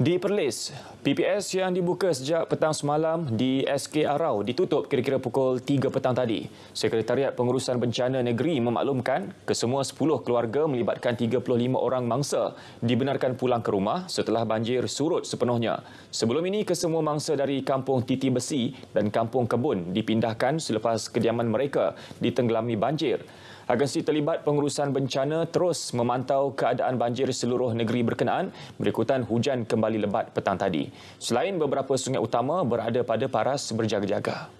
Di Perlis, PPS yang dibuka sejak petang semalam di SK Arau ditutup kira-kira pukul 3 petang tadi. Sekretariat Pengurusan Bencana Negeri memaklumkan kesemua 10 keluarga melibatkan 35 orang mangsa dibenarkan pulang ke rumah setelah banjir surut sepenuhnya. Sebelum ini, kesemua mangsa dari Kampung Titi Besi dan Kampung Kebun dipindahkan selepas kediaman mereka ditenggelami banjir. Agensi terlibat pengurusan bencana terus memantau keadaan banjir seluruh negeri berkenaan berikutan hujan kembali lebat petang tadi. Selain beberapa sungai utama berada pada paras berjaga-jaga.